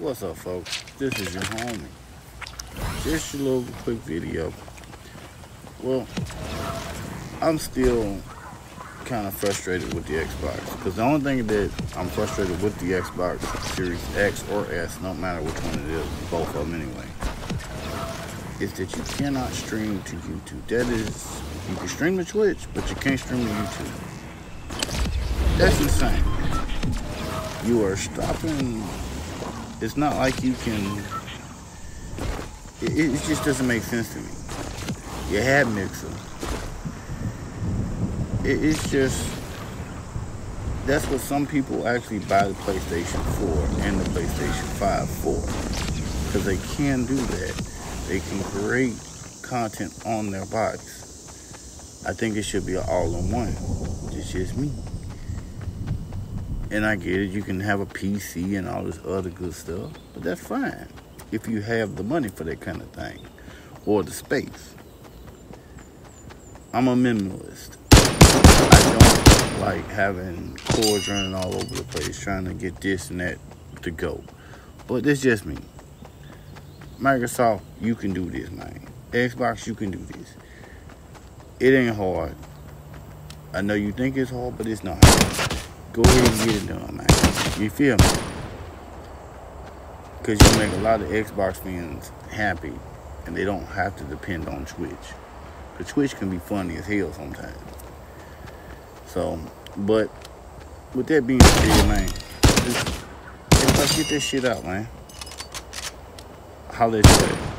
What's up, folks? This is your homie. Just a little quick video. Well, I'm still kind of frustrated with the Xbox because the only thing that I'm frustrated with the Xbox Series X or S, no matter which one it is, both of them anyway, is that you cannot stream to YouTube. That is, you can stream to Twitch, but you can't stream to YouTube. That's insane. You are stopping. It's not like you can. It, it just doesn't make sense to me. You had Mixer. It, it's just. That's what some people actually buy the PlayStation 4 and the PlayStation 5 for. Because they can do that they can create content on their box. I think it should be an all-in-one. It's just me. And I get it, you can have a PC and all this other good stuff, but that's fine if you have the money for that kind of thing or the space. I'm a minimalist. I don't like having cords running all over the place trying to get this and that to go. But it's just me. Microsoft, you can do this, man. Xbox, you can do this. It ain't hard. I know you think it's hard, but it's not hard. Go ahead and get it done, man. You feel me? Because you make a lot of Xbox fans happy, and they don't have to depend on Twitch. Because Twitch can be funny as hell sometimes. So, but with that being said, man, just, just get this shit out, man holler at you